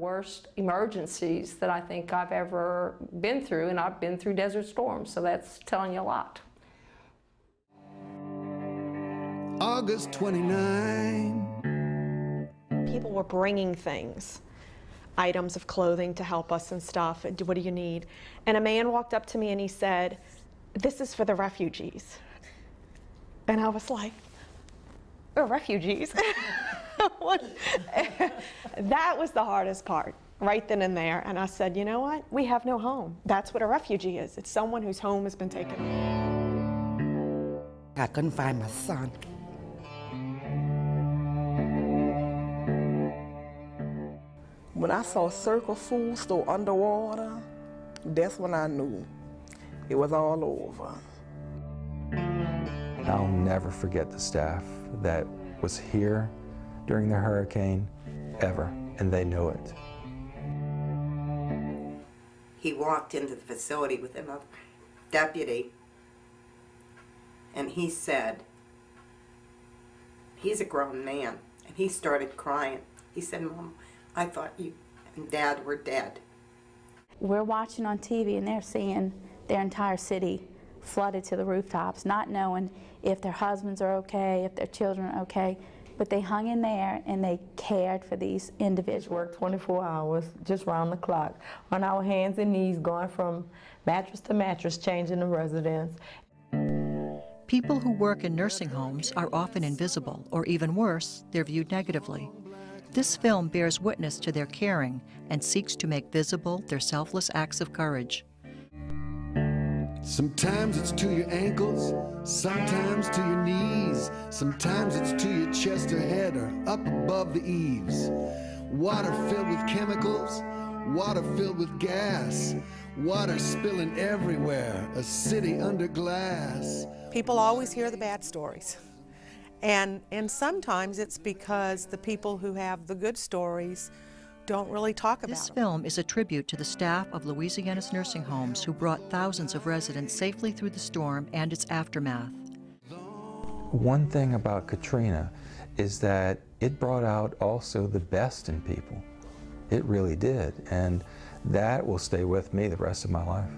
worst emergencies that I think I've ever been through, and I've been through desert storms, so that's telling you a lot. August 29. People were bringing things, items of clothing to help us and stuff. and, What do you need? And a man walked up to me and he said, This is for the refugees. And I was like, "Oh, refugees? What? that was the hardest part, right then and there. And I said, You know what? We have no home. That's what a refugee is it's someone whose home has been taken. I couldn't find my son. When I saw Circle Food Store underwater, that's when I knew it was all over. I'll never forget the staff that was here during the hurricane, ever, and they know it. He walked into the facility with another deputy, and he said, he's a grown man, and he started crying. He said, Mom, I thought you and Dad were dead. We're watching on TV and they're seeing their entire city flooded to the rooftops, not knowing if their husbands are okay, if their children are okay. But they hung in there and they cared for these individuals. work 24 hours, just round the clock, on our hands and knees, going from mattress to mattress, changing the residents. People who work in nursing homes are often invisible, or even worse, they're viewed negatively. This film bears witness to their caring and seeks to make visible their selfless acts of courage. Sometimes it's to your ankles, sometimes to your knees, sometimes it's to your chest or head or up above the eaves. Water filled with chemicals, water filled with gas, water spilling everywhere, a city under glass. People always hear the bad stories. And, and sometimes it's because the people who have the good stories don't really talk about This them. film is a tribute to the staff of Louisiana's nursing homes who brought thousands of residents safely through the storm and its aftermath. One thing about Katrina is that it brought out also the best in people. It really did, and that will stay with me the rest of my life.